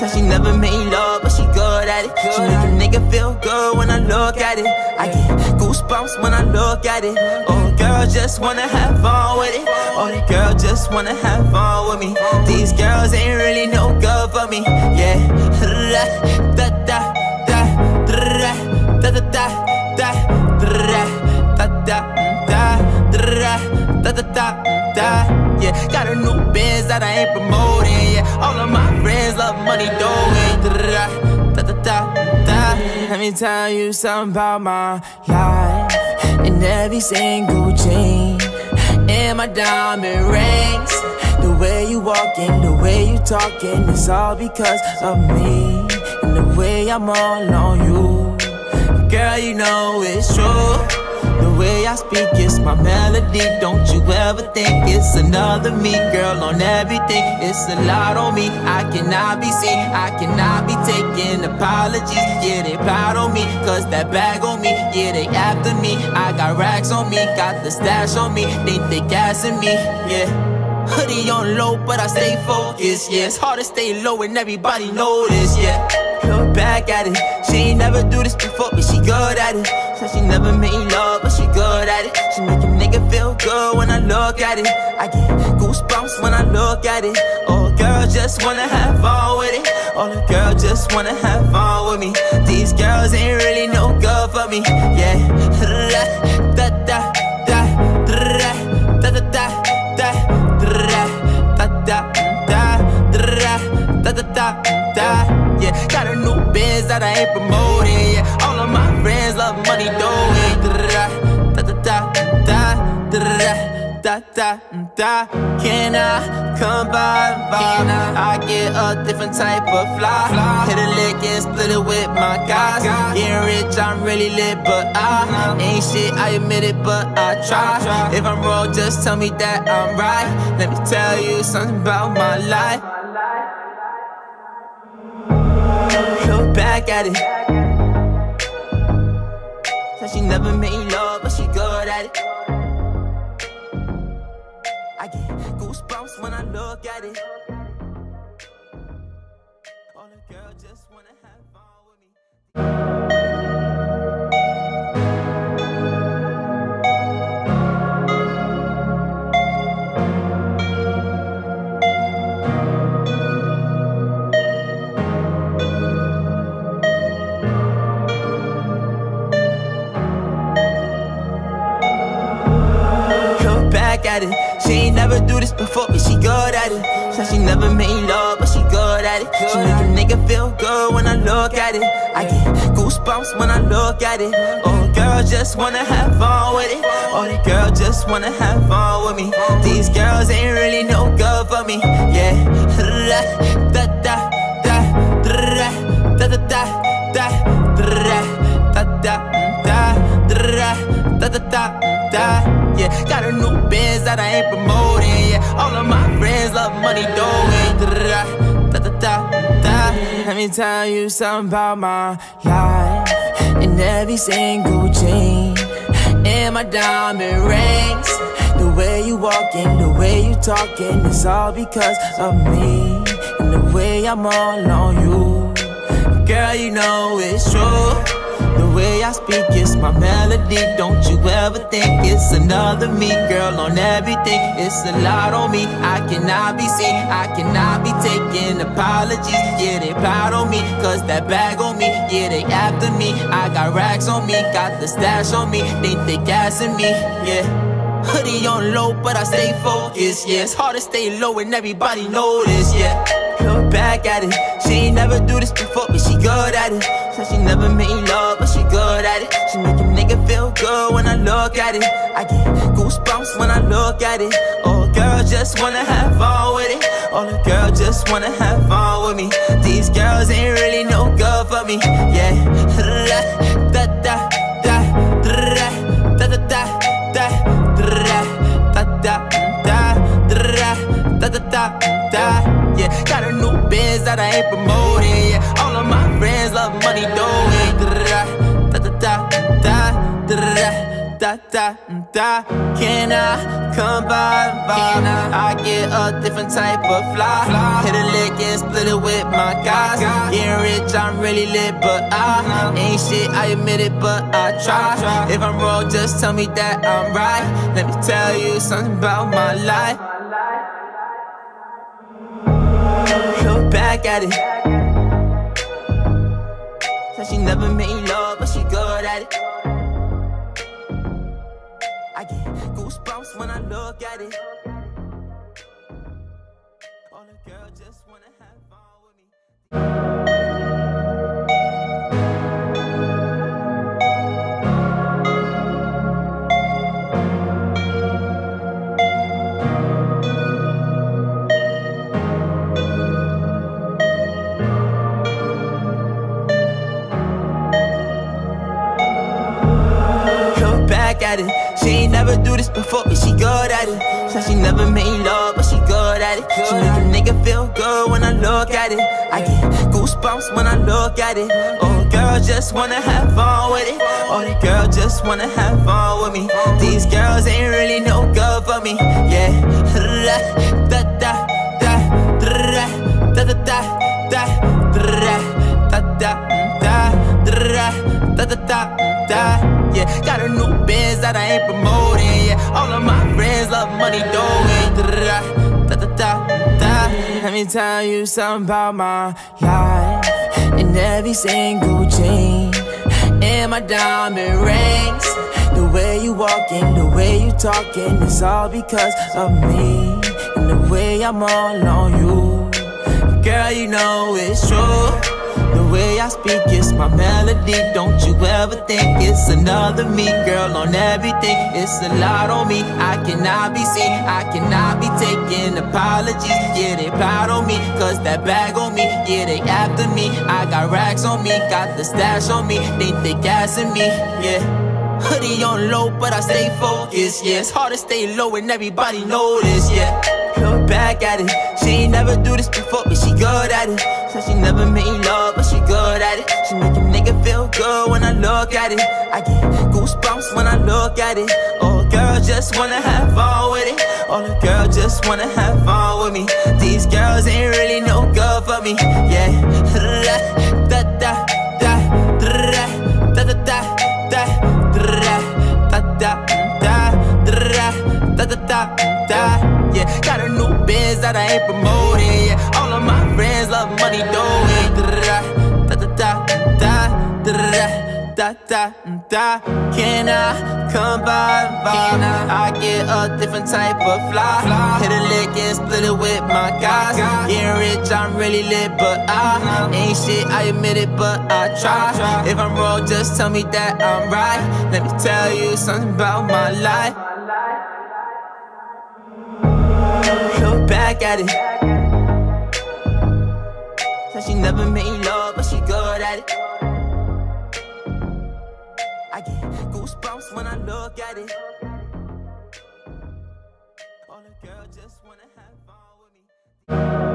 Said she never made love, but she good at it. She make a nigga feel good when I look at it. I get goosebumps when I look at it. Oh, girl just wanna have fun with it. Oh, the girl just wanna have fun with me. These girls ain't really no good for me. Yeah. Da da da da da da da da da da da da da da da yeah got a new biz that I ain't promoting yeah all of my friends love money doing let me tell you something about my life. And every single chain and my diamond rings. The way you walking the way you talking it's all because of me. And the way I'm all on you. Girl you know it's true way I speak is my melody. Don't you ever think it's another me, girl, on everything. It's a lot on me. I cannot be seen. I cannot be taking apologies. Yeah, they proud on me, cause that bag on me. Yeah, they after me. I got racks on me, got the stash on me. They think they gassing me, yeah. Hoodie on low, but I stay focused. Yeah, it's hard to stay low and everybody this. Yeah, back at it. She ain't never do this before, but she good at it. Said she never made love, but she good at it. She make a nigga feel good when I look at it. I get goosebumps when I look at it. Oh, girl just wanna have fun with it. Oh, the girl just wanna have fun with me. These girls ain't really no good for me. That I ain't promoting, yeah. All of my friends love money, though. da da da da da da da da. Can I come by? I? I get a different type of fly. Hit a lick and split it with my guys. Getting rich, I'm really lit, but I ain't shit. I admit it, but I try. If I'm wrong, just tell me that I'm right. Let me tell you something about my life. Back at it. Said she never made love, but she good at it. I get goosebumps when I look at it. All the girls just wanna have fun with me. Never do this before, but she good at it. Said she never made love, but she good at it. She make a nigga feel good when I look at it. I get goosebumps when I look at it. Oh, girl just wanna have fun with it. Oh, the girl just wanna have fun with me. These girls ain't really no good for me. Yeah, da da da da da da da da da da da da da da da da yeah got a new biz that I ain't promoting yeah. All of my friends love money doing da da da da. Let me tell you something about my life. And every single chain and my diamond rings. The way you walking the way you talking it's all because of me. And the way I'm all on you. Girl you know it's true way I speak is my melody. Don't you ever think it's another me, girl, on everything. It's a lot on me. I cannot be seen. I cannot be taking apologies. Yeah, they proud on me, cause that bag on me. Yeah, they after me. I got racks on me, got the stash on me. They think gassing me, yeah. Hoodie on low, but I stay focused. Yeah, it's hard to stay low and everybody know this. Yeah, look back at it. She ain't never do this before, but she good at it. Said she never made love, but she good at it. She make a nigga feel good when I look at it. I get goosebumps when I look at it. Oh, girl just wanna have fun with it. Oh, the girl just wanna have fun with me. These girls ain't really no good for me. Yeah, da da da da da da da da da da da da da da da da yeah got a new biz that I ain't promoting yeah love money, though da da da. Can I come by? Can I? I get a different type of fly. fly. Hit a lick and split it with my guys. Getting rich, I'm really lit, but I ain't shit. I admit it, but I try. try. If I'm wrong, just tell me that I'm right. Let me tell you something about my life. Look back at it. She never made love, but she good at it. I get goosebumps when I look at it. All the girls just wanna have fun with me. Never do this before, but she good at it. Said she never made love, but she good at it. She make a nigga feel good when I look at it. I get goosebumps when I look at it. Oh, girl, just wanna have fun with it. Oh, the girl just wanna have fun with me. These girls ain't really no good for me. Yeah. Da da da da da da da da da da da da da da da da yeah got a new biz that I ain't promoting yeah. All of my friends love money doing da da da da let me tell you something about my life. And every single chain and my diamond rings. The way you walking the way you talking it's all because of me. And the way I'm all on you. Girl you know it's true way I speak is my melody. Don't you ever think it's another me, girl, on everything. It's a lot on me. I cannot be seen. I cannot be taking apologies. Yeah, they proud on me. Cause that bag on me. Yeah, they after me. I got racks on me. Got the stash on me. They think they gassing me. Yeah. Hoodie on low, but I stay focused. Yeah, it's hard to stay low and everybody this. Yeah, back at it. She ain't never do this before, but she good at it. Said she never made love, but she good at it. She make a nigga feel good when I look at it. I get goosebumps when I look at it. Oh, girl, just wanna have fun with it. All the girls just wanna have fun with me. These girls ain't really no good for me. Yeah, that I ain't promoting. Yeah, all of my friends love money, though. da da da. Can I come by? Vibe? I get a different type of fly. fly. Hit a lick and split it with my guys. Getting rich, I'm really lit, but I ain't shit. I admit it, but I try. If I'm wrong, just tell me that I'm right. Let me tell you something about my life. Back at it. Said she never made love, but she good at it. I get goosebumps when I look at it. All the girls just wanna have fun with me.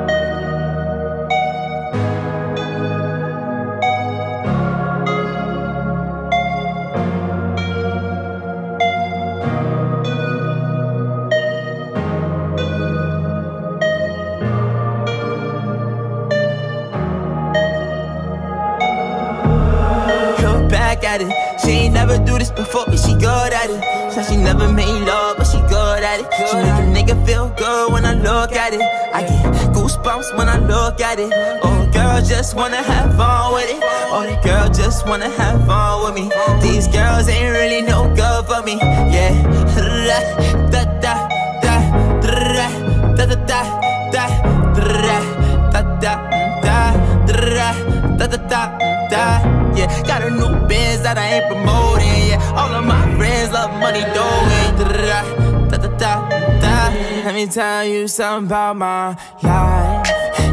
At it. She ain't never do this before, but she good at it. Said she never made love, but she good at it. She make a nigga feel good when I look at it. I get goosebumps when I look at it. Oh, girl, just wanna have fun with it. Oh, the girl just wanna have fun with me. These girls ain't really no good for me. Yeah, da da da da da da da da da da da da da da da da yeah got a new biz that I ain't promoting yeah. All of my friends love money doing da da da da let me tell you something about my life.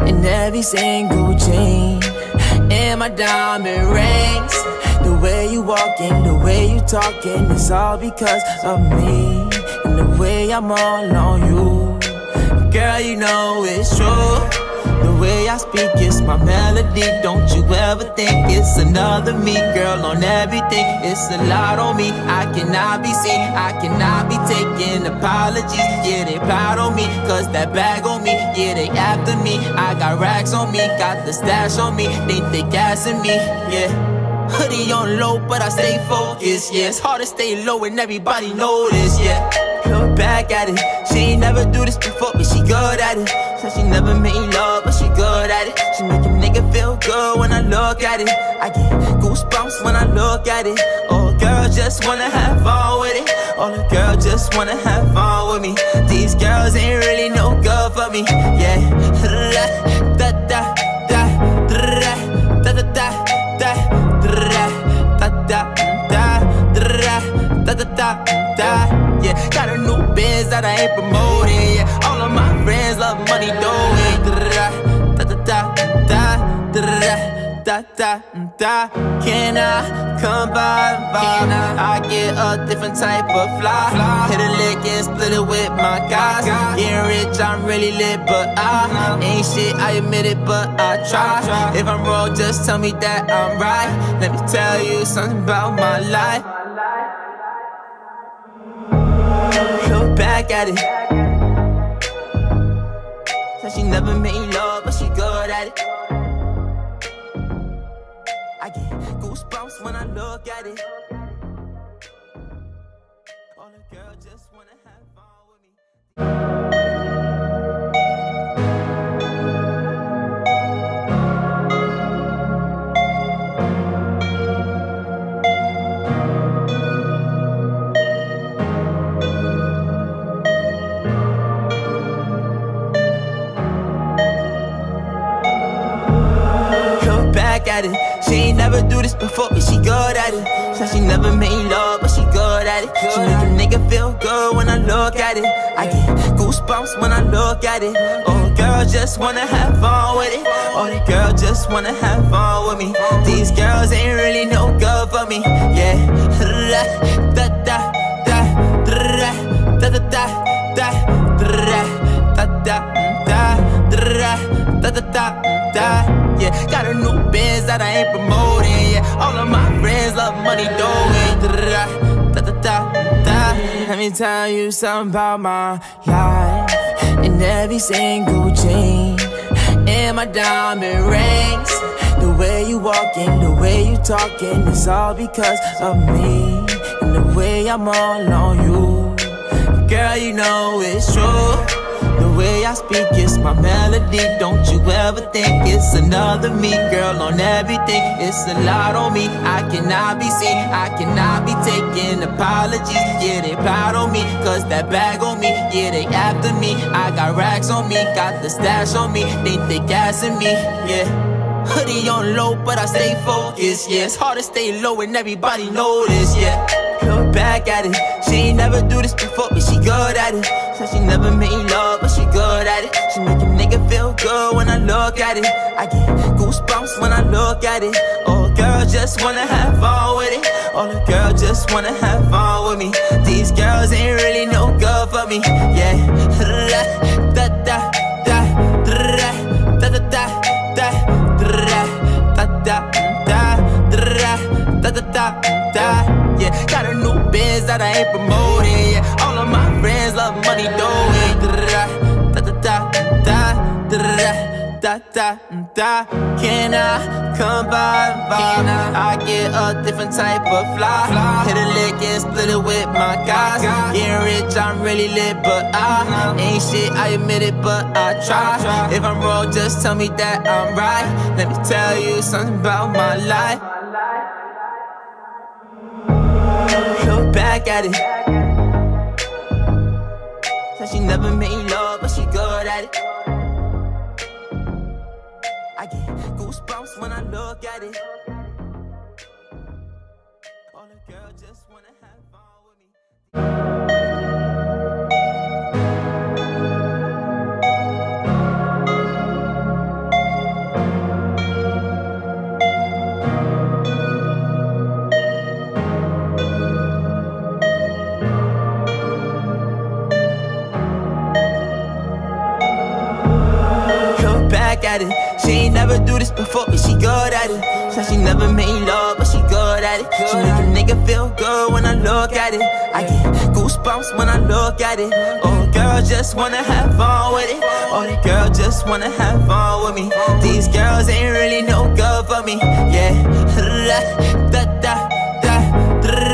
And every single chain and my diamond rings. The way you walking the way you talking it's all because of me. And the way I'm all on you. Girl you know it's true way I speak is my melody. Don't you ever think it's another me, girl, on everything. It's a lot on me. I cannot be seen. I cannot be taking apologies. Yeah, they proud on me. Cause that bag on me. Yeah, they after me. I got racks on me. Got the stash on me. They think they gassing me. Yeah. Hoodie on low, but I stay focused. Yeah, it's hard to stay low and everybody this. Yeah, look back at it. She ain't never do this before, but she good at it. Said she never made love, but she good at it. She make a nigga feel good when I look at it. I get goosebumps when I look at it. Oh, girl, just wanna have fun with it. All the girls just wanna have fun with me. These girls ain't really no good for me. Yeah, da da da da da da da da da da da da da da da da yeah got a new biz that I ain't promoting yeah love money, though. Da da da da da da da da. Can I come by? by? I I get a different type of fly. Hit a lick and split it with my guys. Getting rich, I'm really lit, but I ain't shit. I admit it, but I try. If I'm wrong, just tell me that I'm right. Let me tell you something about my life. Look back at it she never made love, but she good at it I get goosebumps when I look at it. All the girls just wanna have fun with me. Back at it. She ain't never do this before, but she good at it. Said she never made love, but she good at it. She make a nigga feel good when I look at it. I get goosebumps when I look at it. Oh, girl, just wanna have fun with it. Oh, the girl just wanna have fun with me. These girls ain't really no good for me. Yeah, da da da da da da da da da da da da da da da da yeah got a new biz that I ain't promoting yeah. All of my friends love money doing da da da. Da let me tell you something about my life. And every single chain and my diamond rings. The way you walking the way you talking it's all because of me. And the way I'm all on you. Girl you know it's true way I speak is my melody. Don't you ever think it's another me, girl, on everything. It's a lot on me. I cannot be seen. I cannot be taking apologies. Yeah, they proud on me, cause that bag on me. Yeah, they after me. I got racks on me, got the stash on me. They think they gassing me, yeah. Hoodie on low, but I stay focused. Yeah, it's hard to stay low and everybody this. Yeah, back at it. She ain't never do this before, but she good at it. Said she never made love, but she good at it. She make a nigga feel good when I look at it. I get goosebumps when I look at it. Oh, girl, just wanna have fun with it. All the girls just wanna have fun with me. These girls ain't really no good for me. Yeah, da da da da da da da da da da da da da da da da da yeah got a new biz that I ain't promoting yeah. All of my friends love money though. da da da. Da da da da da can I come by I, get a different type of fly. Hit a lick and split it with my guys. Getting rich I'm really lit but I ain't shit I admit it but I try. If I'm wrong just tell me that I'm right. Let me tell you something about my life back at it. Said she never made love, but she good at it. I get goosebumps when I look at it. All the girls just wanna have fun with me. At it. She ain't never do this before, but she good at it. Said she never made love, but she good at it. She make a nigga feel good when I look at it. I get goosebumps when I look at it. Oh, girl just wanna have fun with it. Oh, the girl just wanna have fun with me. These girls ain't really no good for me. Yeah. Da da da da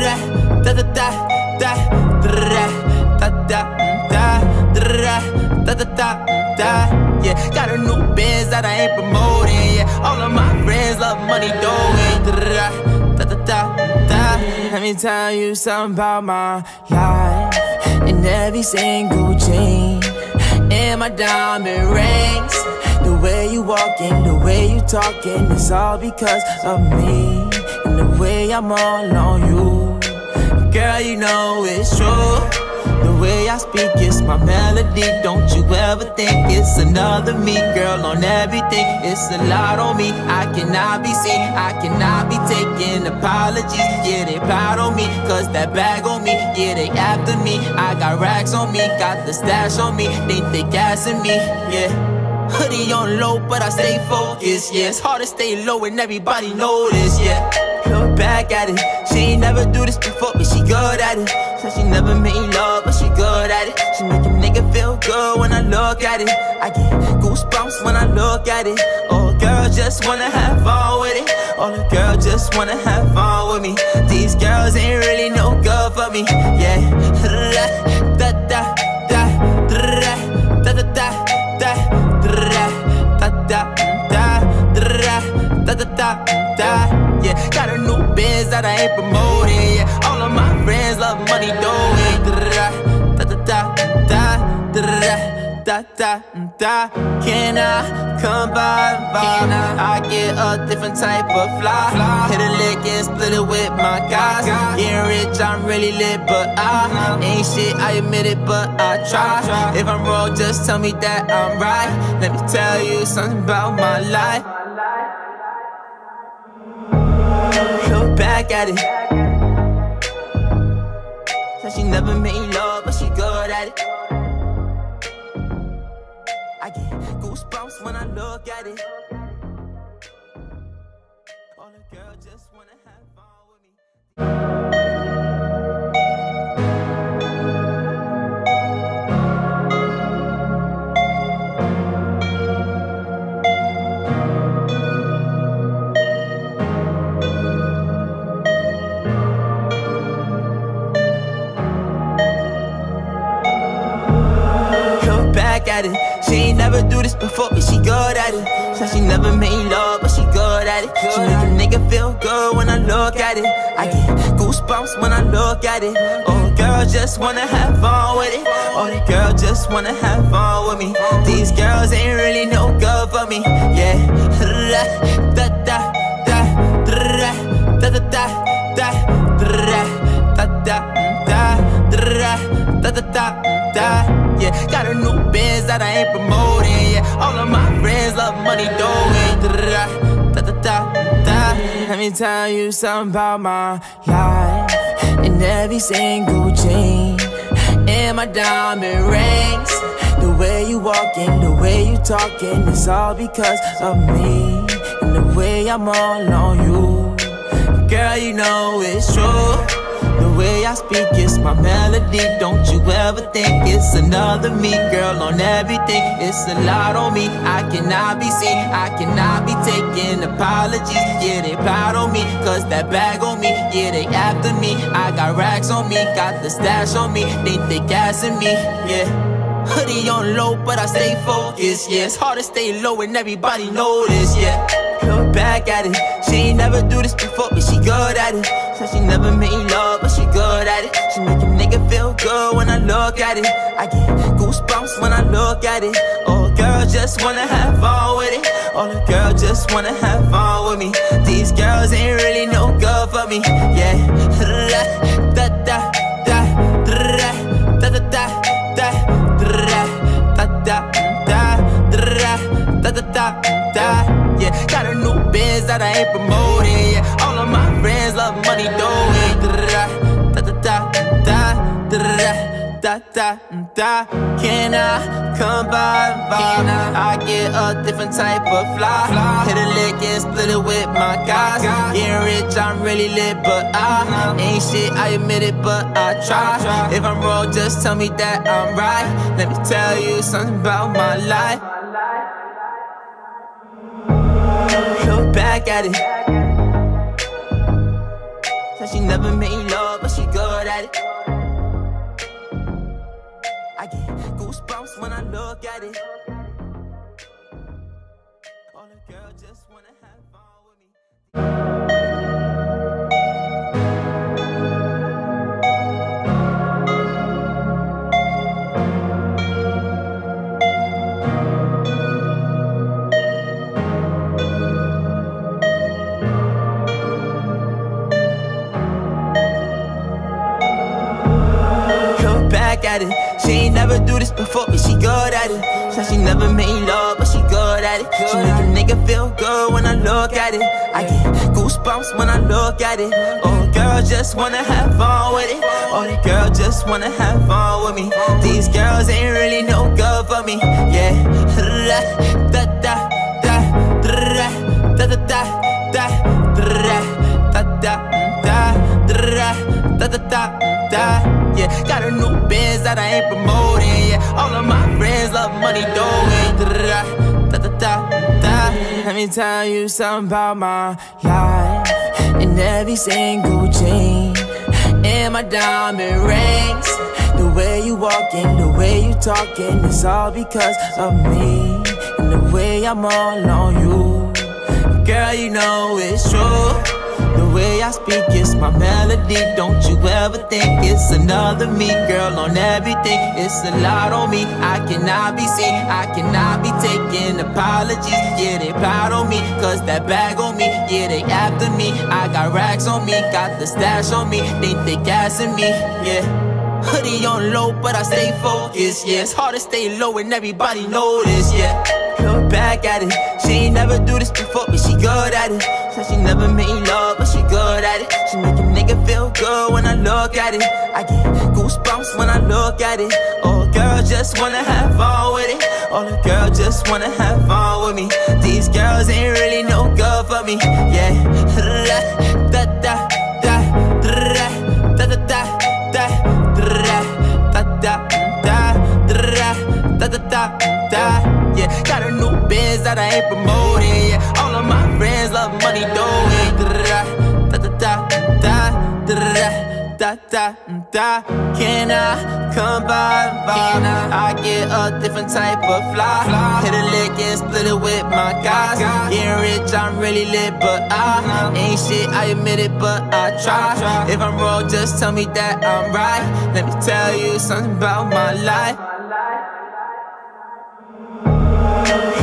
da da da da da da da da da da da da yeah got a new biz that I ain't promoting yeah. All of my friends love money doing da da da da let me tell you something about my life. And every single chain and my diamond rings. The way you walking the way you talking it's all because of me. And the way I'm all on you. Girl you know it's true way I speak is my melody. Don't you ever think it's another me, girl, on everything. It's a lot on me. I cannot be seen, I cannot be taking apologies. Yeah, they proud on me, cause that bag on me. Yeah, they after me. I got racks on me, got the stash on me. They think they gassing me, yeah. Hoodie on low, but I stay focused. Yeah, it's hard to stay low and everybody this. Yeah, look back at it. She ain't never do this before, but she good at it. Said she never made love, it. She make a nigga feel good when I look at it. I get goosebumps when I look at it. Oh, girl just wanna have fun with it. Oh, the girl just wanna have fun with me. These girls ain't really no good for me. Yeah, da da da da da da da da da da da da da da da yeah. Got a new biz that I ain't promoting, yeah. All of my friends love money, doing da da da. Can I come by? I? I get a different type of fly. Hit a lick and split it with my guys. Getting rich, I'm really lit, but I ain't shit. I admit it, but I try. If I'm wrong, just tell me that I'm right. Let me tell you something about my life. Look back at it. Said she never made love, but she good at it. Goosebumps when I look at it. Never do this before, but she good at it. Said she never made love, but she good at it. She make a nigga feel good when I look at it. I get goosebumps when I look at it. Oh, girl just wanna have fun with it. Oh, the girl just wanna have fun with me. These girls ain't really no good for me. Yeah, da da da da da da da da da da da da da da da da da yeah got a new biz that I ain't promoting yeah. All of my friends love money doing da da da da let me tell you something about my life. And every single chain and my diamond rings. The way you walking the way you talking it's all because of me. And the way I'm all on you. Girl you know it's true way I speak is my melody. Don't you ever think it's another me, girl, on everything. It's a lot on me. I cannot be seen. I cannot be taking apologies. Yeah, they proud on me, cause that bag on me. Yeah, they after me. I got racks on me, got the stash on me. They think they gassing me, yeah. Hoodie on low, but I stay focused. Yeah, it's hard to stay low and everybody know this. Yeah, back at it. She ain't never do this before, but she good at it. Said she never made love, but she good at it. She make a nigga feel good when I look at it. I get goosebumps when I look at it. Oh, girl just wanna have fun with it. Oh, the girl just wanna have fun with me. These girls ain't really no good for me. Yeah, da da da da da da da da da da da da da da da yeah got a new biz that I ain't promoting yeah all of my friends love money though. da da da da da da da da da. Can I come by? I? I get a different type of fly. Hit a lick and split it with my guys. Getting rich, I'm really lit, but I ain't shit. I admit it, but I try. If I'm wrong, just tell me that I'm right. Let me tell you something about my life. Back at it. Said she never made love, but she good at it. I get goosebumps when I look at it. All the girls just wanna have fun with me. Never do this before, but she good at it. Said she never made love, but she good at it. She make a nigga feel good when I look at it. I get goosebumps when I look at it. Oh, girl just wanna have fun with it. Oh, the girl just wanna have fun with me. These girls ain't really no good for me. Yeah. Da da da da da da da da da da da da da da da da yeah got a new biz that I ain't promoting doing da da da da let me tell you something about my life. And every single chain and my diamond rings. The way you walking the way you talking it's all because of me. And the way I'm all on you. Girl, you know it's true. Way I speak is my melody. Don't you ever think it's another me, girl, on everything. It's a lot on me. I cannot be seen. I cannot be taking apologies. Yeah, they proud on me. Cause that bag on me. Yeah, they after me. I got racks on me. Got the stash on me. They think they gassing me. Yeah. Hoodie on low, but I stay focused. Yeah, it's hard to stay low and everybody know this. Yeah, back at it. She ain't never do this before, but she good at it. Said she never made love, but she good at it. She make a nigga feel good when I look at it. I get goosebumps when I look at it. Oh, girl, just wanna have fun with it. All the girls just wanna have fun with me. These girls ain't really no good for me. Yeah, da da da da da da da da da da da da da da da da da yeah got a new biz that I ain't promoting he. Da da da da da da da da. Can I come by? by? I get a different type of fly. Hit a lick and split it with my guys. Getting rich, I'm really lit, but I ain't shit. I admit it, but I try. If I'm wrong, just tell me that I'm right. Let me tell you something about my life.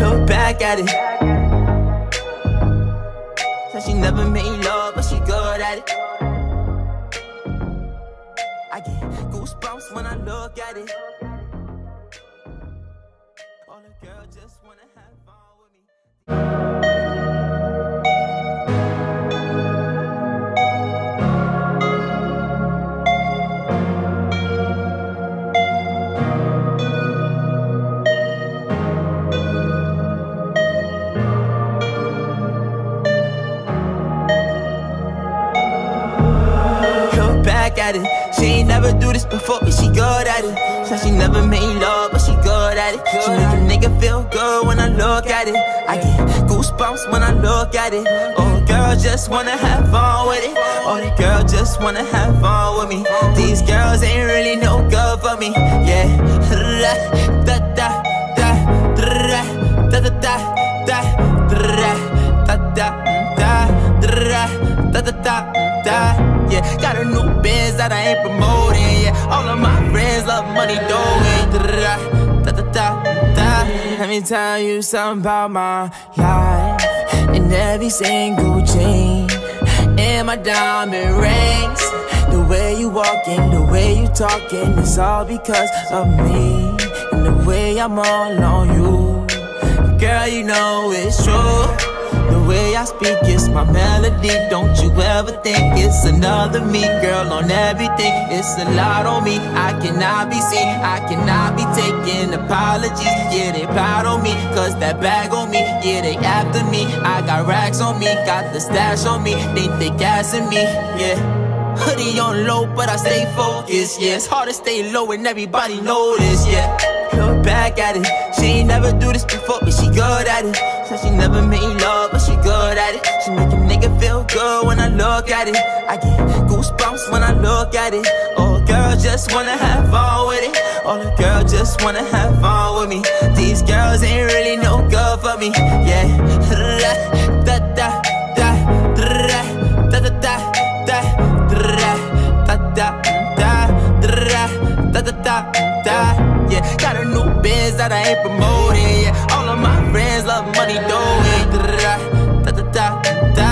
Look back at it. She never made love, but she good at it. I get goosebumps when I look at it. All the girls just wanna have fun with me. At it. She ain't never do this before, but she good at it. Said she never made love, but she good at it. She make a nigga feel good when I look at it. I get goosebumps when I look at it. Oh, girl, just wanna have fun with it. Oh, the girl just wanna have fun with me. These girls ain't really no good for me. Yeah, da da da da da da da da da da da da da da da da yeah got a new biz that I ain't promoting yeah. All of my friends love money doing da da da da let me tell you something about my life. And every single chain and my diamond rings. The way you walking the way you talking it's all because of me. And the way I'm all on you. Girl, you know it's true. Way I speak, it's my melody. Don't you ever think it's another me, girl, on everything. It's a lot on me. I cannot be seen, I cannot be taking apologies. Yeah, they proud on me, cause that bag on me. Yeah, they after me. I got racks on me, got the stash on me. Think they gassing me, yeah. Hoodie on low, but I stay focused. Yeah, it's hard to stay low and everybody this. Yeah, look back at it. She ain't never do this before, but she good at it. Said she never made love, but she good at it. She make a nigga feel good when I look at it. I get goosebumps when I look at it. Oh, girl, just wanna have fun with it. All the girls just wanna have fun with me. These girls ain't really no good for me. Yeah, da da da da da da yeah got a new biz that I ain't promoting yeah all of my friends love money doing da da da da da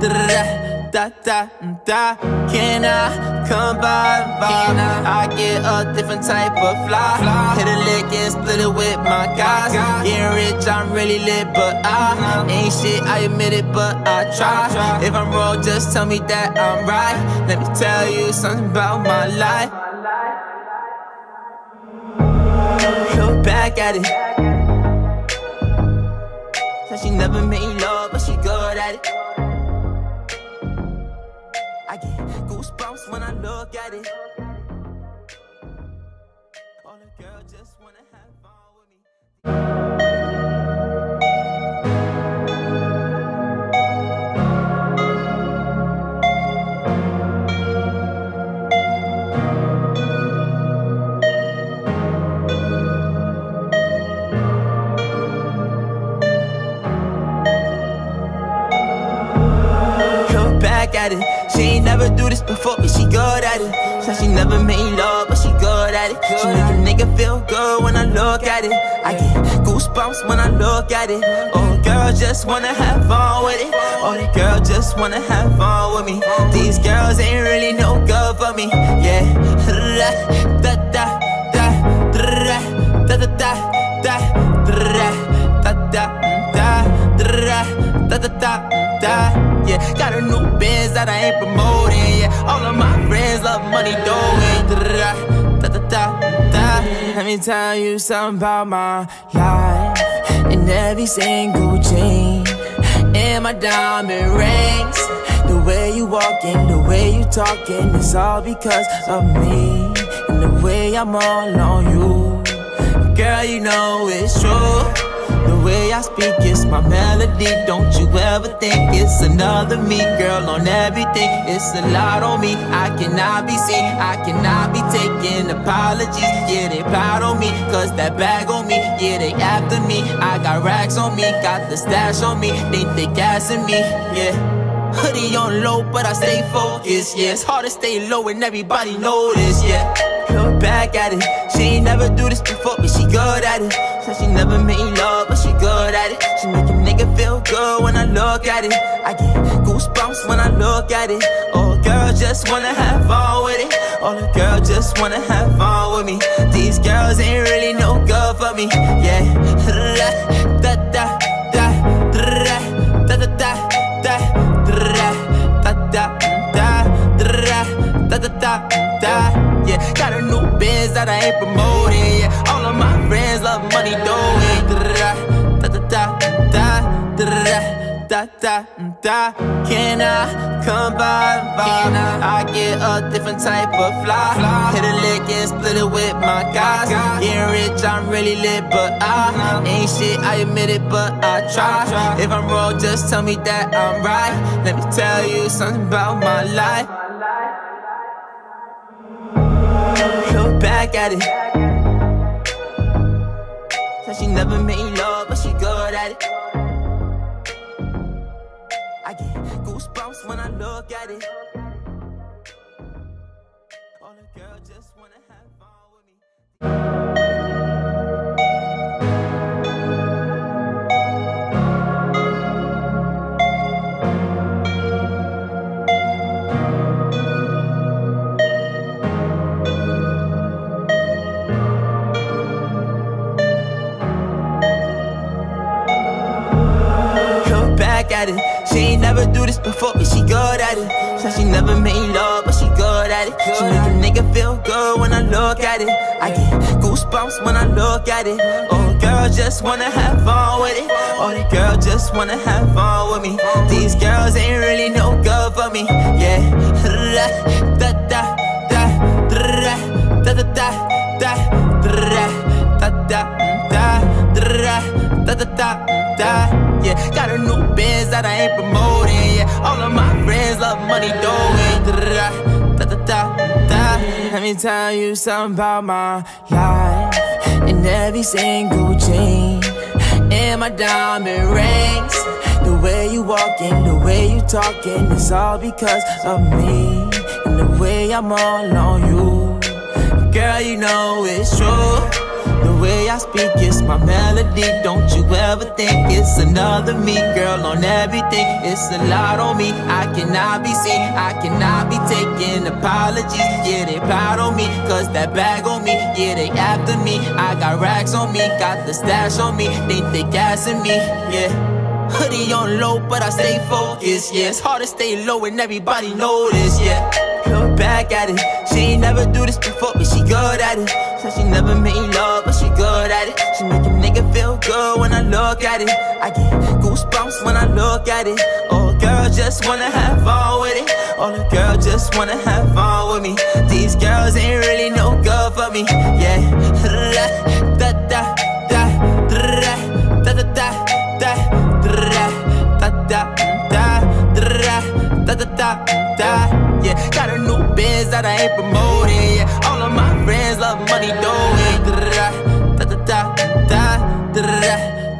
da da da da. Can I come by? I? I get a different type of fly. Hit a lick and split it with my guys. Getting rich, I'm really lit, but I ain't shit. I admit it, but I try. If I'm wrong, just tell me that I'm right. Let me tell you something about my life. Back at it. Said she never made love, but she good at it. I get goosebumps when I look at it. All the girls just wanna have fun with me. Never do this before, but she good at it. Said she never made love, but she good at it. She make a nigga feel good when I look at it. I get goosebumps when I look at it. Oh, girl, just wanna have fun with it. Oh, the girl just wanna have fun with me. These girls ain't really no good for me. Yeah, da da da da da da da da da da da da da da da da da yeah got a new biz that I ain't promoting yeah. All of my friends love money doing da da da da let me tell you something about my life and every single chain. And my diamond rings. The way you walking the way you talking it's all because of me. And the way I'm all on you. Girl you know it's true way I speak is my melody. Don't you ever think it's another me, girl, on everything. It's a lot on me. I cannot be seen. I cannot be taking apologies. Yeah, they proud on me, cause that bag on me. Yeah, they after me. I got racks on me, got the stash on me. They think they gassing me, yeah. Hoodie on low, but I stay focused. Yeah, it's hard to stay low and everybody know this. Yeah, back at it. She ain't never do this before, but she good at it. Said she never made love, but she good at it. She make a nigga feel good when I look at it. I get goosebumps when I look at it. Oh, girl, just wanna have fun with it. All the girls just wanna have fun with me. These girls ain't really no good for me. Yeah, da da da da da da da da da da da da da da da yeah got a new biz that I ain't promoting yeah. All of my friends love money doing da da da. Da da da da da can I come by I? I get a different type of fly. Hit a lick and split it with my guys. Getting rich I'm really lit but I ain't shit I admit it but I try. If I'm wrong just tell me that I'm right. Let me tell you something about my life back at it. Said she never made love, but she good at it. I get goosebumps when I look at it. All the girls just wanna have fun with me. At it. She ain't never do this before, but she good at it. Said she never made love, but she good at it. She make a nigga feel good when I look at it. I get goosebumps when I look at it. Oh, girl just wanna have fun with it. Oh, the girl just wanna have fun with me. These girls ain't really no good for me. Yeah. Da da da da da da da da da da da da da da da da yeah got a new biz that I ain't promoting yeah. All of my friends love money doing da da da. Da let me tell you something about my life. And every single chain and my diamond rings. The way you walking the way you talking it's all because of me. And the way I'm all on you. Girl you know it's true way I speak it's my melody. Don't you ever think it's another me, girl, on everything. It's a lot on me. I cannot be seen. I cannot be taking apologies. Yeah, they proud on me. Cause that bag on me. Yeah, they after me. I got racks on me. Got the stash on me. They think they gassing me. Yeah. Hoodie on low, but I stay focused. Yeah, it's hard to stay low and everybody this. Yeah, look back at it. She ain't never do this before, but she good at it. Said she never made love, but she good at it. She make a nigga feel good when I look at it. I get goosebumps when I look at it. Oh, girl just wanna have fun with it. All the girls just wanna have fun with me. These girls ain't really no good for me. Yeah, da da da da da da da da da da da da da da da da. yeah got a new biz that I ain't promoting yeah money doing. Da da da da da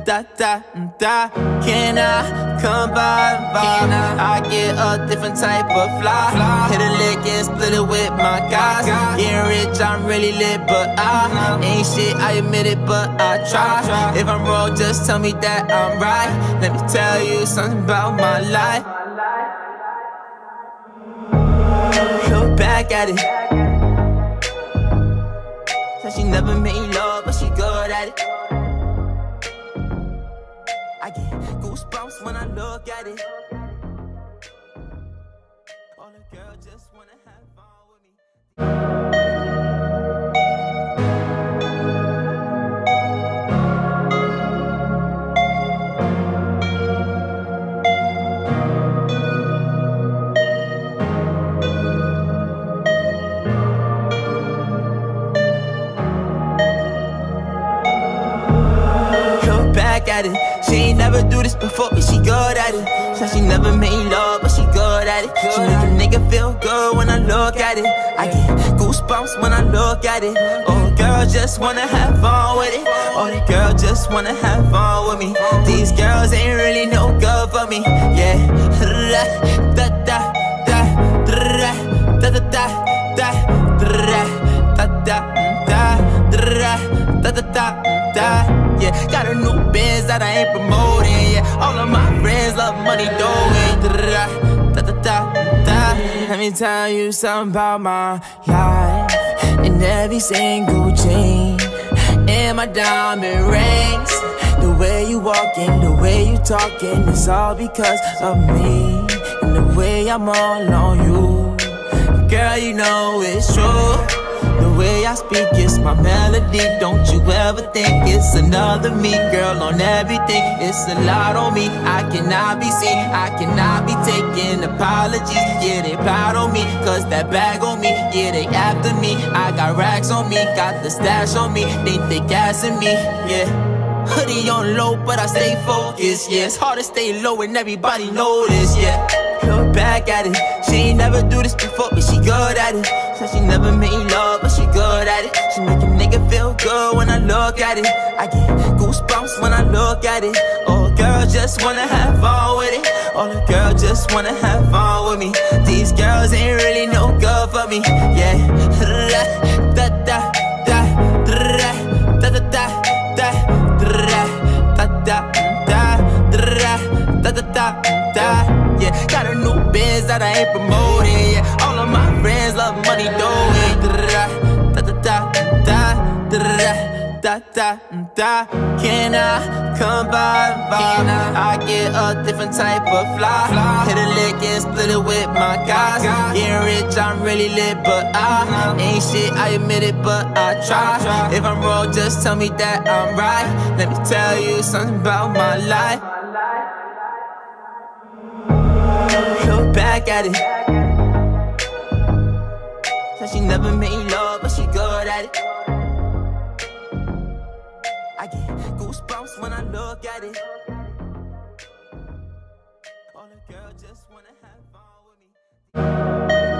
da da da. Can I come by? by? I get a different type of fly. Hit a lick and split it with my guys. Getting rich, I'm really lit, but I ain't shit. I admit it, but I try. If I'm wrong, just tell me that I'm right. Let me tell you something about my life. Look back at it. She never made love, but she good at it. I get goosebumps when I look at it. All the girls just wanna have fun with me. At it. She ain't never do this before, but she good at it. Said she never made love, but she good at it. She make a nigga feel good when I look at it. I get goosebumps when I look at it. Oh, girl just wanna have fun with it. Oh, the girl just wanna have fun with me. These girls ain't really no good for me. Yeah, da da da da da da da da da da da da da da da da yeah got a new biz that I ain't promoting yeah. All of my friends love money doing da da da da da let me tell you something about my life. And every single chain and my diamond rings. The way you walking the way you talking it's all because of me. And the way I'm all on you. Girl you know it's true the way I speak is my melody. Don't you ever think it's another me, girl, on everything. It's a lot on me. I cannot be seen. I cannot be taking apologies. Yeah, they proud on me. Cause that bag on me. Yeah, they after me. I got racks on me. Got the stash on me. They think they gassing me. Yeah. Hoodie on low, but I stay focused. Yeah, it's hard to stay low and everybody this. Yeah, back at it. She ain't never do this before, but she good at it. Said she never made love, but she good at it. She make a nigga feel good when I look at it. I get goosebumps when I look at it. Oh, girl just wanna have fun with it. All the girls just wanna have fun with me. These girls ain't really no good for me. Yeah, da da da da da da da da da da da da da da da da yeah got a new Benz that I ain't promoting. Yeah. All of my friends love money, doing da da da. Can I come by? Vibe? I get a different type of fly. fly. Hit a lick and split it with my guys. Getting rich, I'm really lit, but I ain't shit. I admit it, but I try. If I'm wrong, just tell me that I'm right. Let me tell you something about my life. Back at it. Said she never made love, but she good at it. I get goosebumps when I look at it. All the girls just wanna have fun with me.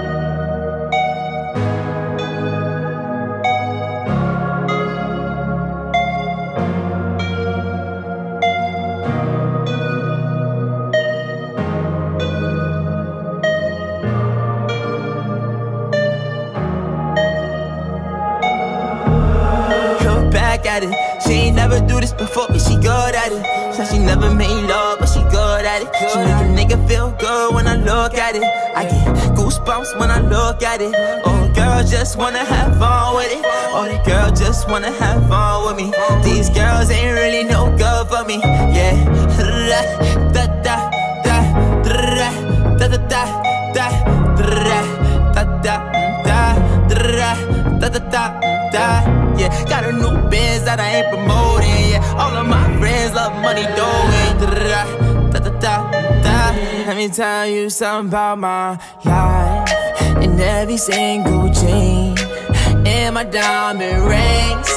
She ain't never do this before, but she good at it. Said she never made love, but she good at it. She make a nigga feel good when I look at it. I get goosebumps when I look at it. Oh, girl, just wanna have fun with it. Oh, the girl just wanna have fun with me. These girls ain't really no good for me. Yeah. Da da da da da da da da da da da da da da da da da yeah got a new biz that I ain't promoting yeah. All of my friends love money doing let me tell you something about my life. And every single chain and my diamond rings.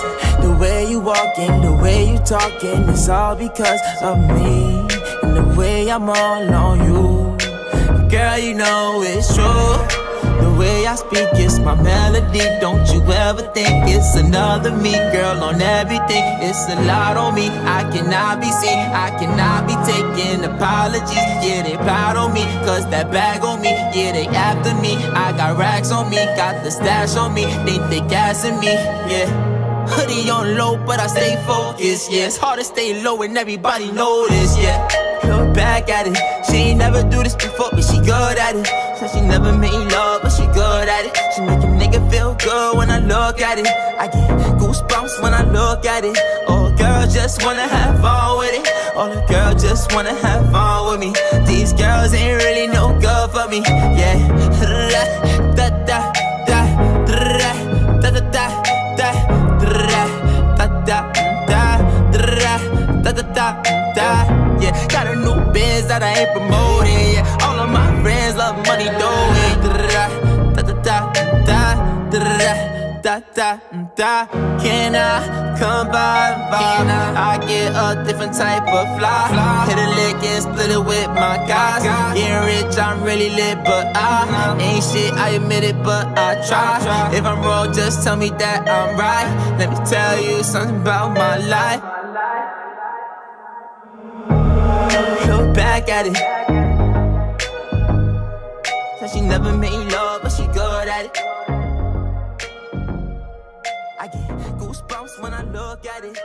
The way you walking the way you talking it's all because of me. And the way I'm all on you. Girl you know it's true way I speak it's my melody. Don't you ever think it's another me, girl, on everything. It's a lot on me. I cannot be seen. I cannot be taking apologies. Yeah, they proud on me, cause that bag on me. Yeah, they after me. I got racks on me, got the stash on me. They think they gassing me, yeah. Hoodie on low, but I stay focused. Yeah, it's hard to stay low and everybody know this. Yeah, look back at it. She ain't never do this before, but she good at it. She never made love, but she good at it. She make a nigga feel good when I look at it. I get goosebumps when I look at it. Oh, girl, just wanna have fun with it. All the girls just wanna have fun with me. These girls ain't really no good for me. Yeah, da da da da da da da da da da da da da da da da da yeah got a new biz that I ain't promoting yeah love money doing da da da. Da da da da. Da can I come by I? I get a different type of fly. Hit a lick and split it with my guys. Getting rich I'm really lit but I ain't shit I admit it but I try. If I'm wrong just tell me that I'm right. Let me tell you something about my life. Look back at it. She never made love, but she good at it. I get goosebumps when I look at it.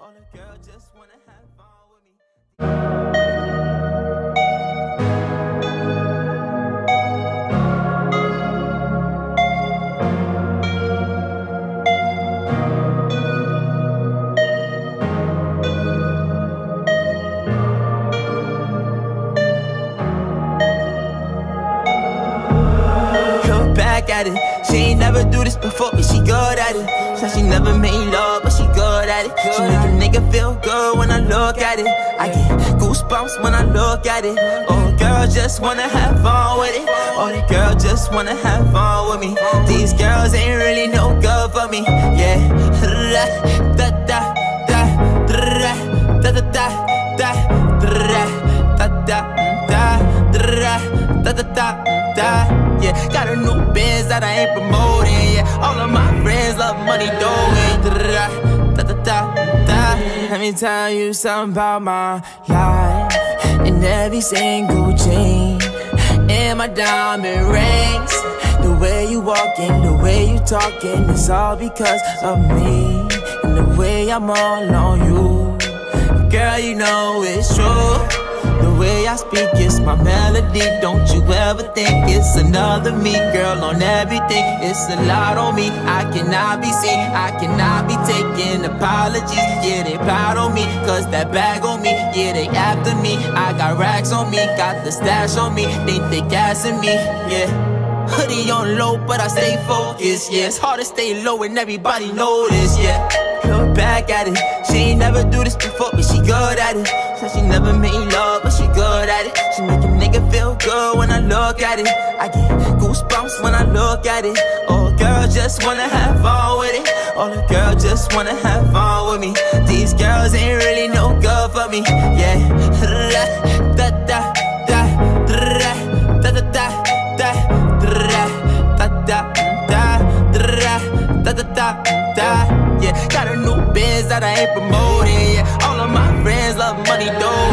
All the girls just wanna have fun with me. She ain't never do this before, but she good at it. Said she never made love, but she good at it. She make a nigga feel good when I look at it. I get goosebumps when I look at it. Oh, girl, just wanna have fun with it. Oh, the girl just wanna have fun with me. These girls ain't really no good for me. Yeah, da da da da da da da da da da da da da da da da yeah got a new biz that I ain't promoting yeah. All of my friends love money doing da da da. Da let me tell you something about my life. And every single chain and my diamond rings. The way you walking the way you talking it's all because of me. And the way I'm all on you. Girl you know it's true way I speak, it's my melody. Don't you ever think it's another me, girl, on everything. It's a lot on me. I cannot be seen, I cannot be taking apologies. Yeah, they proud on me, cause that bag on me. Yeah, they after me. I got racks on me, got the stash on me. They think they gassing me, yeah. Hoodie on low, but I stay focused. Yeah, it's hard to stay low and everybody this. Yeah, back at it. She ain't never do this before, but she good at it. Said she never made love, but she good at it. She make a nigga feel good when I look at it. I get goosebumps when I look at it. Oh, girl, just wanna have fun with it. All the girls just wanna have fun with me. These girls ain't really no good for me. Yeah, da da da da da da da da da da da da da da da da da yeah got a new biz that I ain't promoting yeah. All of my friends love money though.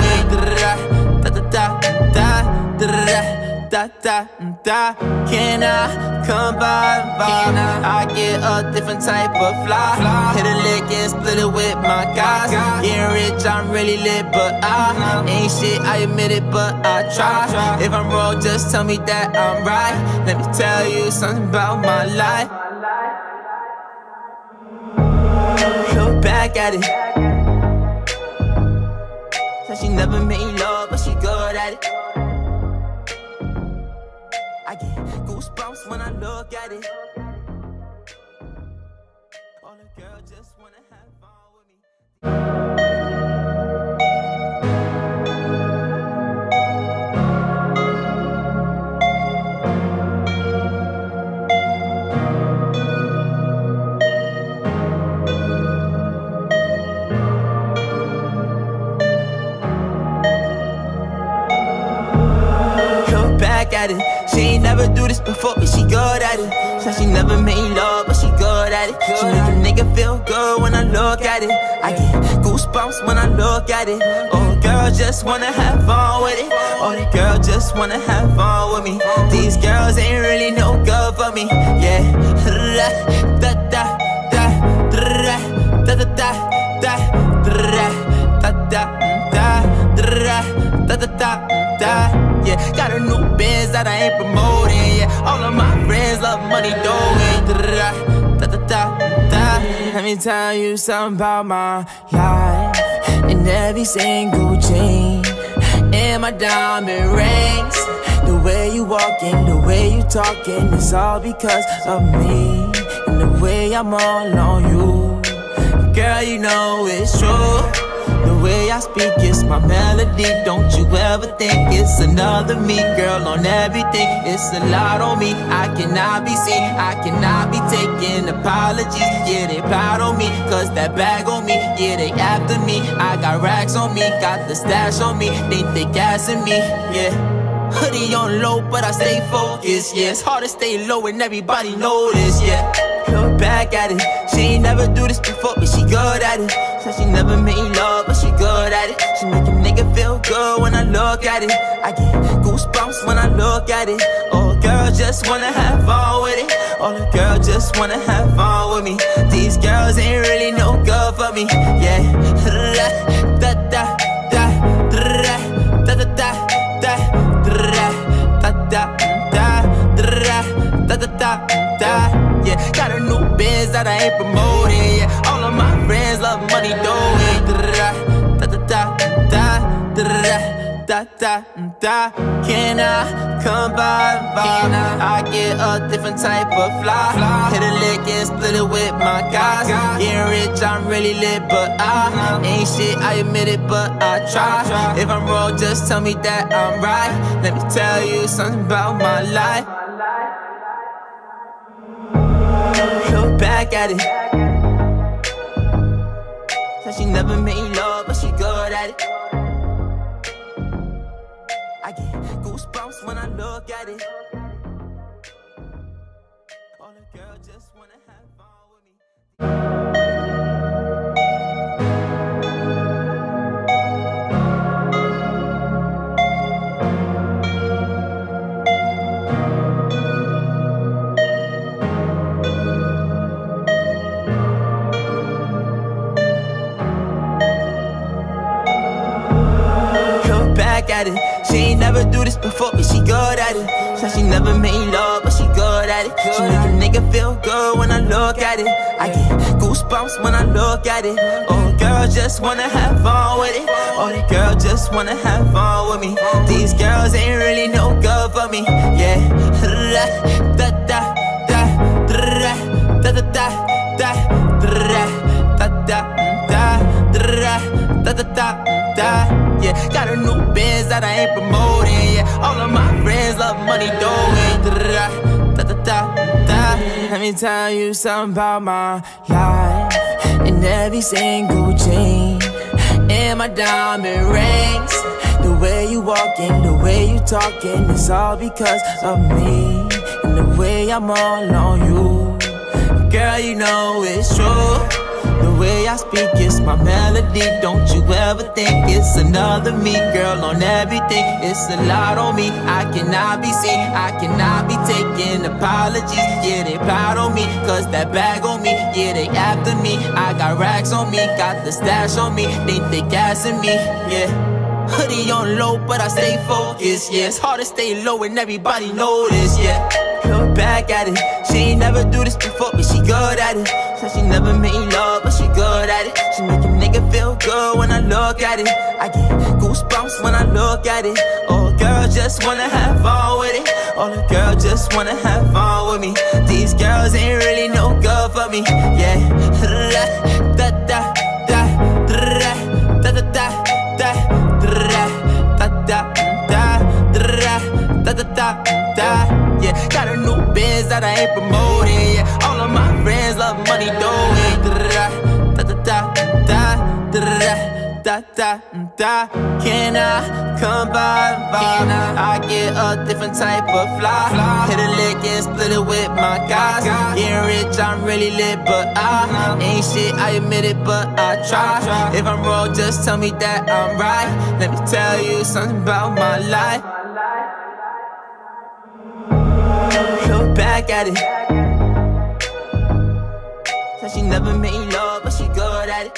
da da da. Da da da da da can I come by I, I get a different type of fly. Hit a lick and split it with my guys. Getting rich I'm really lit but I ain't shit I admit it but I try. If I'm wrong just tell me that I'm right. Let me tell you something about my life back at it. Said she never made love, but she good at it. I get goosebumps when I look at it. All the girls just wanna have fun with me. She ain't never do this before, but she good at it. Said she never made love, but she good at it. She make a nigga feel good when I look at it. I get goosebumps when I look at it. Oh, girl, just wanna have fun with it. Oh, the girl just wanna have fun with me. These girls ain't really no good for me. Yeah, da da da da da da da da da da da da da da da da da. yeah. Got a new biz that I ain't promoting yeah. All of my friends love money doing da da da da da let me tell you something about my life. And every single chain and my diamond rings. The way you walking the way you talking is all because of me. And the way I'm all on you. Girl you know it's true way I speak is my melody. Don't you ever think it's another me, girl, on everything. It's a lot on me. I cannot be seen. I cannot be taking apologies. Yeah, they proud on me, cause that bag on me. Yeah, they after me. I got racks on me, got the stash on me. They think they gassing me, yeah. Hoodie on low, but I stay focused. Yeah, it's hard to stay low and everybody notice. Yeah, look back at it. She ain't never do this before, but she good at it. Said she never made love, but she good at it. She make a nigga feel good when I look at it. I get goosebumps when I look at it. Oh, girl, just wanna have fun with it. All the girls just wanna have fun with me. These girls ain't really no good for me. Yeah, da da da da da da da da da da da da da da da yeah got a new biz that I ain't promoting yeah love money, though. Da, da, da. Can I come by? Can I? I get a different type of fly. fly. Hit a lick and split it with my guys. Getting rich, I'm really lit, but I ain't shit. I admit it, but I try. try. If I'm wrong, just tell me that I'm right. Let me tell you something about my life. Look back at it. Said she never made love, but she good at it. I get goosebumps when I look at it. All the girls just wanna have fun with me. Back at it. She ain't never do this before, but she good at it. Said she never made love, but she good at it. She make a nigga feel good when I look at it. I get goosebumps when I look at it. Oh, girl just wanna have fun with it. Oh, the girl just wanna have fun with me. These girls ain't really no good for me. Yeah. Da da da da da da da da da da da da da da da da da yeah. Got a new biz that I ain't promoting, yeah. All of my friends love money, doing da da da da. Let me tell you something about my life. In every single chain, in my diamond rings. The way you walking, the way you talking, it's all because of me. And the way I'm all on you. Girl, you know it's true. Way I speak is my melody. Don't you ever think it's another me, girl, on everything. It's a lot on me. I cannot be seen. I cannot be taking apologies. Yeah, they proud on me. Cause that bag on me. Yeah, they after me. I got racks on me. Got the stash on me. They think they gassing me. Yeah. Hoodie on low, but I stay focused. Yeah, it's hard to stay low and everybody know this. Yeah, back at it. She ain't never do this before, but she good at it. Said she never made love, but she good at it. She make a nigga feel good when I look at it. I get goosebumps when I look at it. Oh, girl just wanna have fun with it. All the girls just wanna have fun with me. These girls ain't really no good for me. Yeah, da da da da da da da da da da da da. Yeah, got a new biz that I ain't promoting. Yeah, all of my friends love money, though. Da da da da da da. Da, da, da. Can I come by vibe? I get a different type of fly. fly. Hit a lick and split it with my guys. Getting rich, I'm really lit, but I ain't shit. I admit it, but I try. If I'm wrong, just tell me that I'm right. Let me tell you something about my life. Back at it. Said she never made love, but she good at it.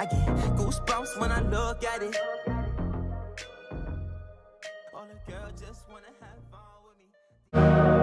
I get goosebumps when I look at it. All the girls just wanna have fun with me.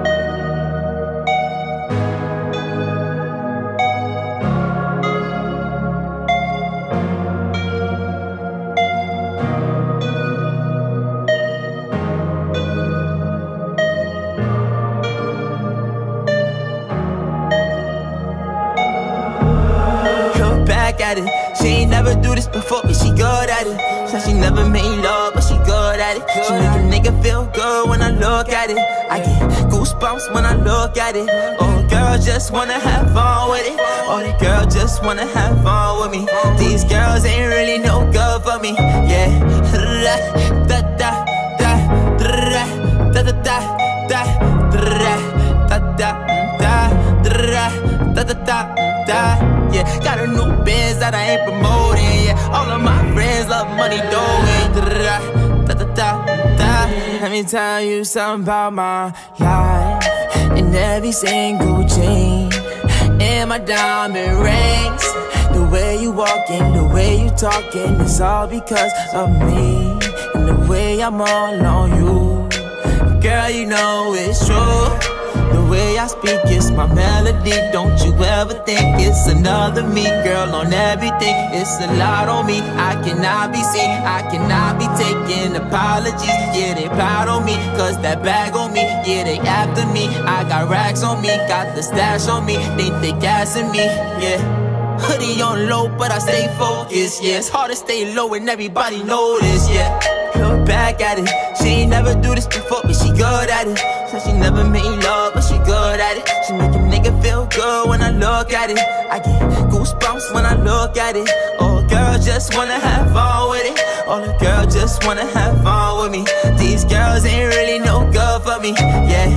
At it. She ain't never do this before, but she good at it. Said she never made love, but she good at it. She make a nigga feel good when I look at it. I get goosebumps when I look at it. Oh, girl just wanna have fun with it. Oh, the girl just wanna have fun with me. These girls ain't really no good for me. Yeah, da da da da da da da da da da da da da da da da da da. yeah. Got a new biz that I ain't promoting, yeah. All of my friends love money, doing da da da da da. Let me tell you something about my life. In every single chain, and my diamond rings. The way you walking, the way you talking, it's all because of me. And the way I'm all on you. Girl, you know it's true way I speak is my melody. Don't you ever think it's another me, girl, on everything. It's a lot on me. I cannot be seen, I cannot be taking apologies. Yeah, they proud on me, cause that bag on me. Yeah, they after me. I got racks on me, got the stash on me. They think they gassing me, yeah. Hoodie on low, but I stay focused. Yeah, it's hard to stay low and everybody know this. Yeah, back at it. She ain't never do this before, but she good at it. Said she never made love, but she good at it. She make a nigga feel good when I look at it. I get goosebumps when I look at it. Oh, girl just wanna have fun with it. All the girls just wanna have fun with me. These girls ain't really no good for me. Yeah,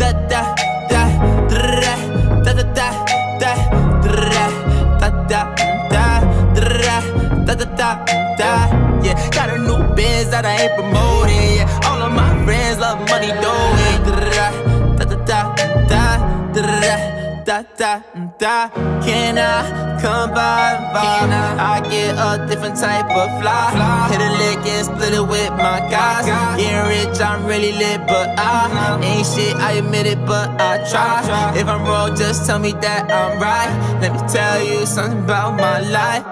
da da da da da da da da da da da da da. da da da. Yeah, got a new biz that I ain't promoting he. Da da da da da da da da. Can I come by? Can I? I get a different type of fly. Hit a lick and split it with my guys. Getting rich, I'm really lit, but I ain't shit. I admit it, but I try. If I'm wrong, just tell me that I'm right. Let me tell you something about my life.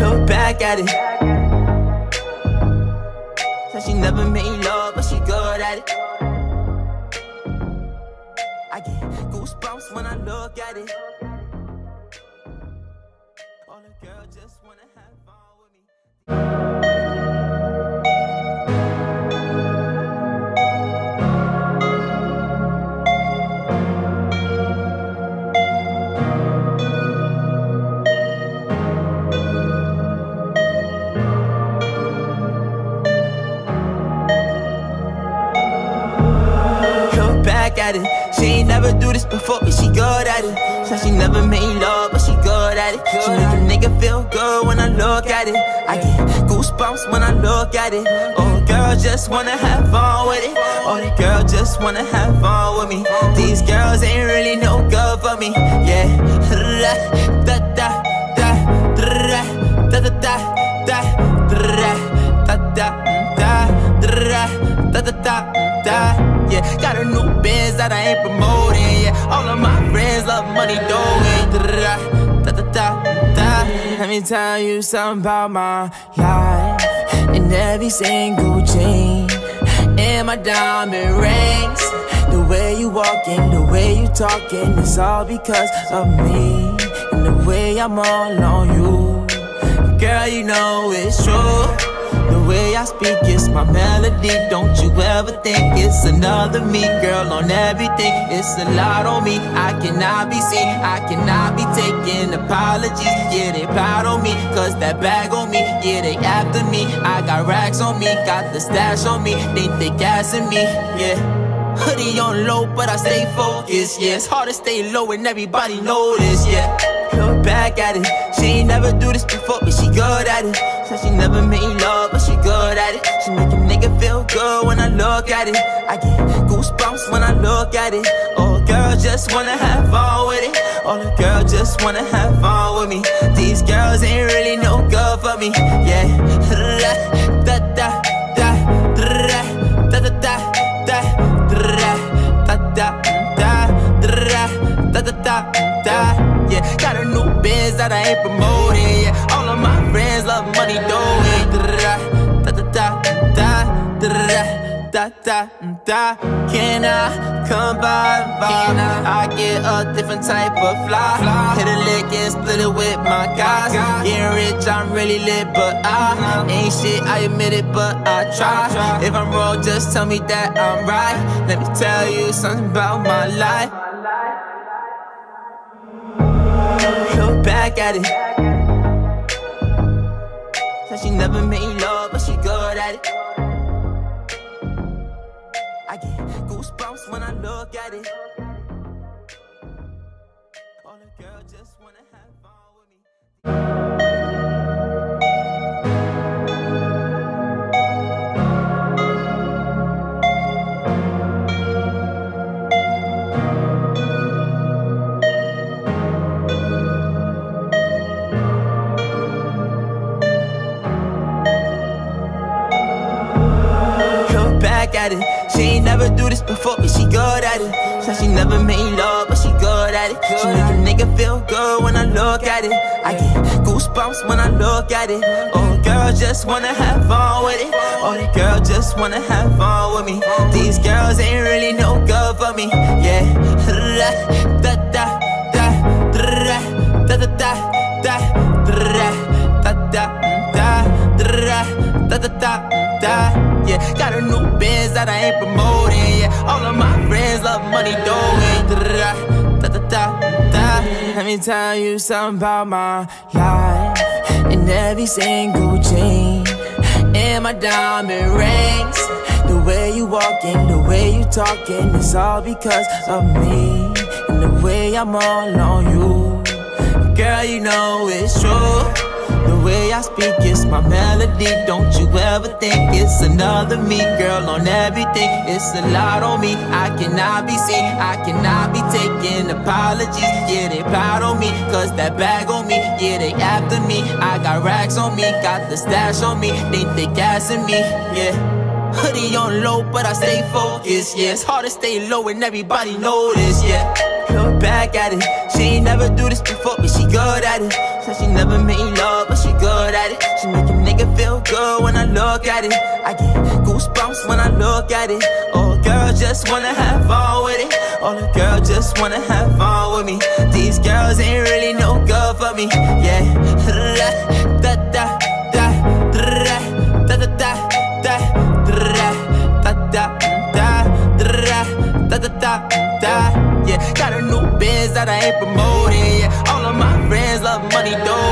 Look back at it. She never made love, but she good at it. I get goosebumps when I look at it. All the girls just wanna have fun with me. This before, but she good at it. Said she never made love, but she good at it. She make a nigga feel good when I look at it. I get goosebumps when I look at it. Oh, girl just wanna have fun with it. Oh, the girl just wanna have fun with me. These girls ain't really no good for me. Yeah. Da da da da da da da da da da da da da da da da yeah got a new biz that I ain't promoting yeah. All of my friends love money doing da da da da da let me tell you something about my life. And every single chain and my diamond rings. The way you walking the way you talking it's all because of me. And the way I'm all on you. Girl you know it's true way I speak is my melody. Don't you ever think it's another me, girl, on everything. It's a lot on me. I cannot be seen. I cannot be taking apologies. Yeah, they proud on me. Cause that bag on me. Yeah, they after me. I got racks on me. Got the stash on me. Think they gassing me. Yeah. Hoodie on low, but I stay focused. Yeah, it's hard to stay low and everybody this. Yeah, look back at it. She ain't never do this before, but she good at it. Said she never made love, but she good at it. She make a nigga feel good when I look at it. I get goosebumps when I look at it. Oh, girl just wanna have fun with it. All the girls just wanna have fun with me. These girls ain't really no good for me. Yeah, stop and die. Yeah, got a new biz that I ain't promoting. Yeah, all of my friends love money, doing da da da. da, da, da, da, da, da. Can I come by Can I I get a different type of fly. fly. Hit a lick and split it with my guys. Getting rich, I'm really lit, but I ain't shit. I admit it, but I try. If I'm wrong, just tell me that I'm right. Let me tell you something about my life. Back at it. Said she never made love, but she good at it. I get goosebumps when I look at it. All the girls just wanna have fun with me. Never do this before, but she good at it. Said she never made love, but she good at it. She make a nigga feel good when I look at it. I get goosebumps when I look at it. Oh, girl just wanna have fun with it. Oh, the girl just wanna have fun with me. These girls ain't really no good for me. Yeah, da da da da da da da da da da da da da da da da yeah got a new biz that I ain't promoting yeah all of my friends love money da let me tell you something about my life. And every single chain and my diamond rings. The way you walking the way you talking it's all because of me. And the way I'm all on you. Girl you know it's true The way I speak is my melody. Don't you ever think it's another me, girl, on everything. It's a lot on me. I cannot be seen. I cannot be taking apologies. Yeah, they proud on me. Cause that bag on me. Yeah, they after me. I got racks on me. Got the stash on me. They think they gassing me. Yeah. Hoodie on low, but I stay focused. Yeah, it's hard to stay low and everybody know this. Yeah, look back at it. She ain't never do this before, but she good at it. Said she never made love, but she good at it. She make a nigga feel good when I look at it. I get goosebumps when I look at it. Oh, girl, just wanna have fun with it. All the girls just wanna have fun with me. These girls ain't really no good for me. Yeah, da da da da da da da da da da da da. da da da da. Yeah, got a new biz that I ain't promoting doing.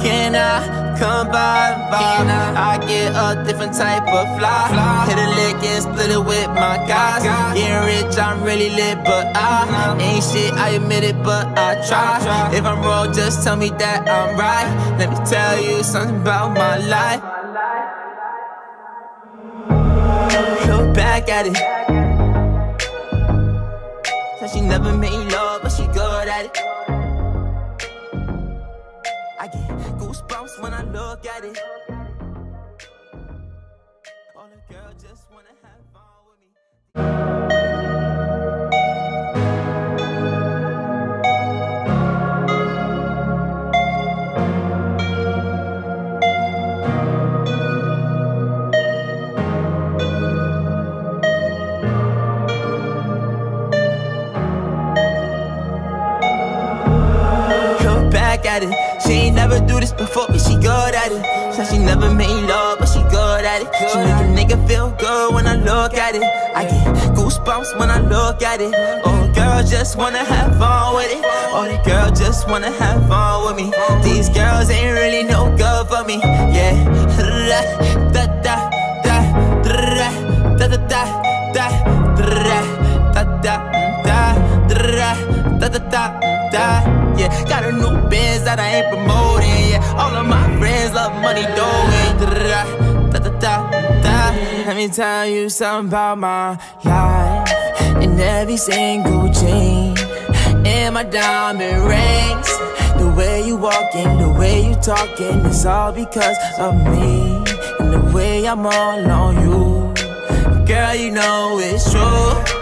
Can I come by vibe? I get a different type of fly. Hit a lick and split it with my guys. Getting rich, I'm really lit, but I ain't shit. I admit it, but I try. If I'm wrong, just tell me that I'm right. Let me tell you something about my life. Look back at it. Said she never made love, but she good at it. I get goosebumps when I look at it. All the girls just wanna have fun with me. She never made love, but she good at it. She make a nigga feel good when I look at it. I get goosebumps when I look at it. Oh, girl, just wanna have fun with it. Oh, the girl just wanna have fun with me. These girls ain't really no good for me. Yeah, da da da da da da da da da da da da da da da da yeah. Got a new biz that I ain't promoting, yeah. All of my friends love money, doing da da da da. Let me tell you something about my life and every single chain and my diamond rings. The way you walking, the way you talking, it's all because of me and the way I'm all on you. Girl, you know it's true.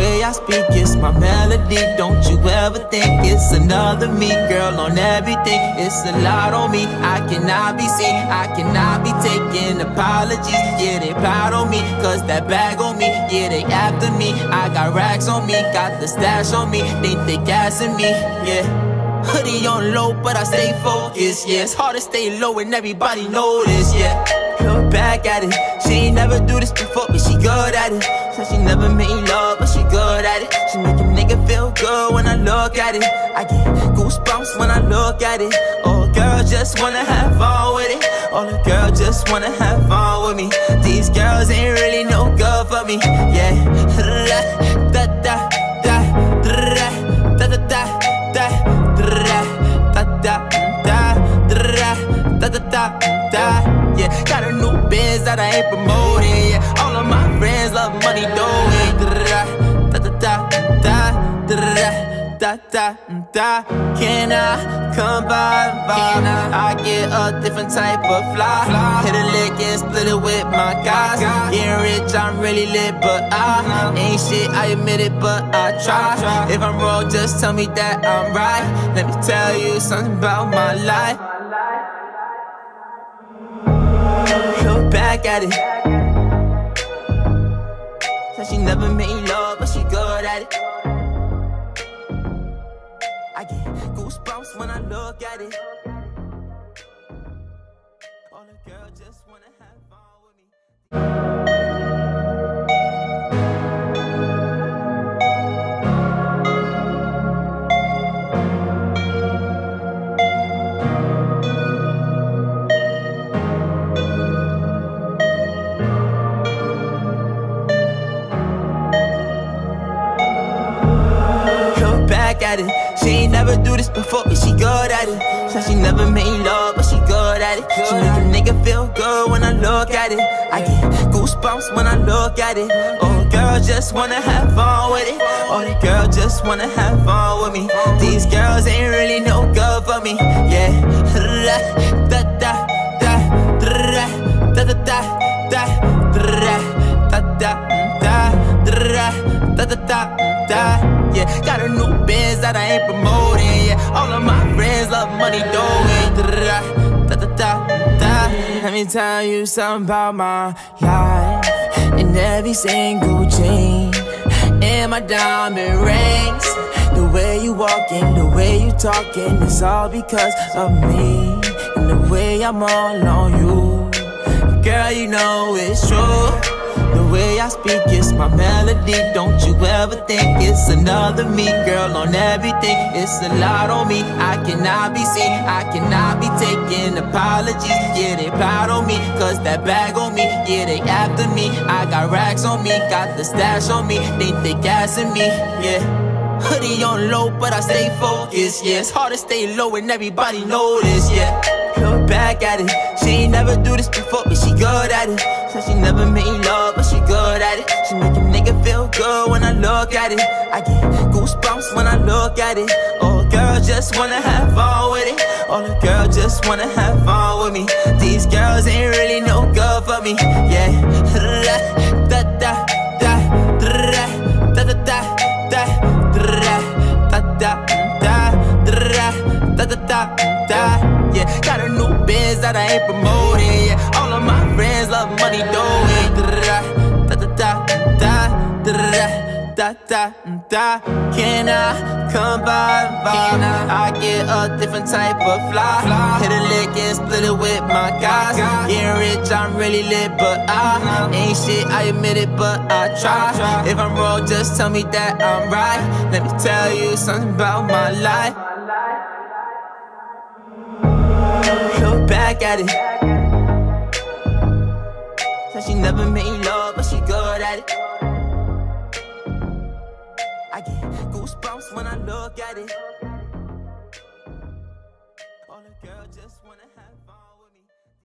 Way I speak it's my melody. Don't you ever think it's another me, girl, on everything. It's a lot on me. I cannot be seen. I cannot be taking apologies. Yeah, they proud on me. Cause that bag on me. Yeah, they after me. I got racks on me. Got the stash on me. They think they gassing me. Yeah. Hoodie on low, but I stay focused. Yeah, it's hard to stay low and everybody this. Yeah, back at it. She ain't never do this before, but she good at it. Said she never made love, but she good at it. She make a nigga feel good when I look at it. I get goosebumps when I look at it. Oh, girl, just wanna have fun with it. All the girls just wanna have fun with me. These girls ain't really no good for me. Yeah, da da da da da da da da da da da da da da da da da that I ain't promoting yeah. All of my friends love money though. da da da. Da da da da da can I come by Can I, I get a different type of fly. Hit a lick and split it with my guys. Getting rich I'm really lit but I ain't shit I admit it but I try. If I'm wrong just tell me that I'm right. Let me tell you something about my life back at it. Said she never made love, but she good at it. I get goosebumps when I look at it. All the girls just wanna have fun with me. This before, but she good at it. Said she never made love, but she good at it. She make a nigga feel good when I look at it. I get goosebumps when I look at it. Oh, girl just wanna have fun with it. Oh, the girl just wanna have fun with me. These girls ain't really no good for me. Yeah. Da da da da da da da da da da da da da da da da yeah got a new biz that I ain't promoting yeah. All of my friends love money doing da da da da let me tell you something about my life. And every single chain and my diamond rings. The way you walking the way you talking it's all because of me. And the way I'm all on you. Girl you know it's true way I speak is my melody. Don't you ever think it's another me, girl, on everything. It's a lot on me. I cannot be seen, I cannot be taking apologies. Yeah, they proud on me, cause that bag on me. Yeah, they after me. I got racks on me, got the stash on me. They think they gassing me, yeah. Hoodie on low, but I stay focused. Yeah, it's hard to stay low and everybody this. Yeah, back at it. She ain't never do this before, but she good at it. Said she never made love, but she good at it. She make a nigga feel good when I look at it. I get goosebumps when I look at it. Oh, girl just wanna have fun with it. Oh, the girl just wanna have fun with me. These girls ain't really no good for me. Yeah, da da da da da da da da da da da da da da da yeah. Got a new that I ain't promoting. Yeah, all of my friends love money, though. da da da. Can I come by vibe? I get a different type of fly. fly. Hit a lick and split it with my guys. Getting rich, I'm really lit, but I ain't shit. I admit it, but I try. try. If I'm wrong, just tell me that I'm right. Let me tell you something about my life. Back at it. Said she never made love, but she good at it. I get goosebumps when I look at it.